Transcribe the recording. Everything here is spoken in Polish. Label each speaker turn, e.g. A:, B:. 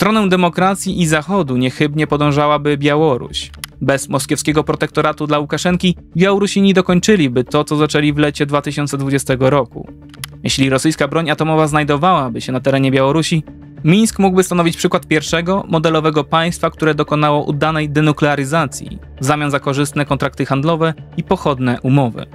A: stronę demokracji i Zachodu niechybnie podążałaby Białoruś. Bez moskiewskiego protektoratu dla Łukaszenki Białorusini dokończyliby to, co zaczęli w lecie 2020 roku. Jeśli rosyjska broń atomowa znajdowałaby się na terenie Białorusi, Mińsk mógłby stanowić przykład pierwszego, modelowego państwa, które dokonało udanej denuklearyzacji w zamian za korzystne kontrakty handlowe i pochodne umowy.